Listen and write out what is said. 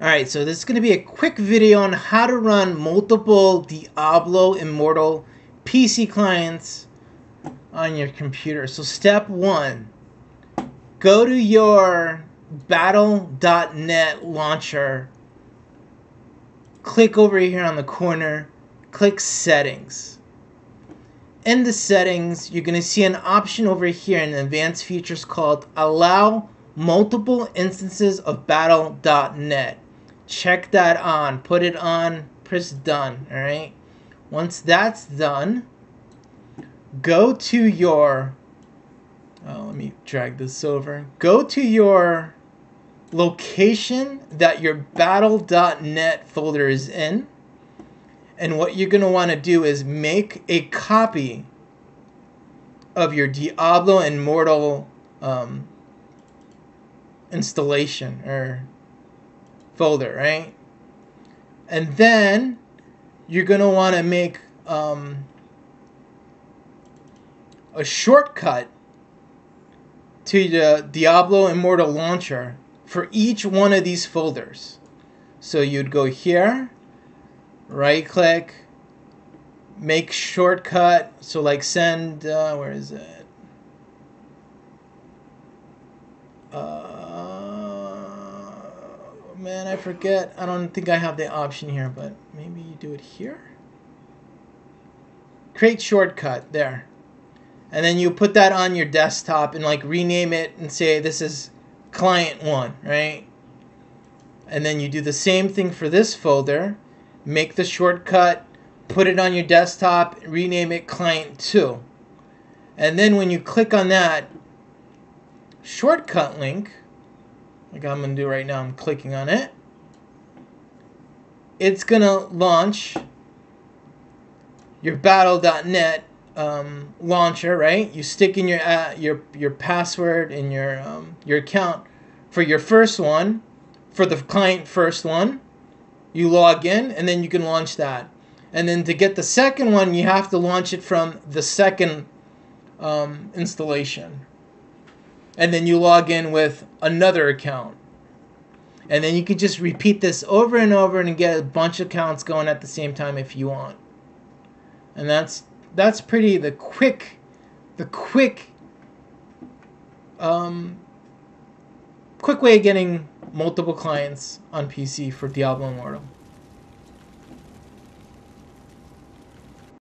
Alright, so this is going to be a quick video on how to run multiple Diablo Immortal PC clients on your computer. So step one, go to your battle.net launcher, click over here on the corner, click settings. In the settings, you're going to see an option over here in advanced features called allow multiple instances of battle.net check that on, put it on, press done, all right? Once that's done, go to your, oh, let me drag this over. Go to your location that your battle.net folder is in. And what you're going to want to do is make a copy of your Diablo Immortal um, installation or folder, right? And then you're going to want to make um, a shortcut to the Diablo Immortal launcher for each one of these folders. So you'd go here, right click, make shortcut. So like send, uh, where is it? Uh, man, I forget. I don't think I have the option here, but maybe you do it here. Create shortcut, there. And then you put that on your desktop and like rename it and say this is client one, right? And then you do the same thing for this folder. Make the shortcut, put it on your desktop, rename it client two. And then when you click on that shortcut link, like I'm going to do right now. I'm clicking on it. It's going to launch your battle.net um, launcher, right? You stick in your uh, your your password and your um, your account for your first one, for the client first one. You log in and then you can launch that. And then to get the second one, you have to launch it from the second um, installation, and then you log in with another account. And then you can just repeat this over and over and get a bunch of accounts going at the same time if you want. And that's that's pretty the quick the quick um quick way of getting multiple clients on PC for Diablo Immortal.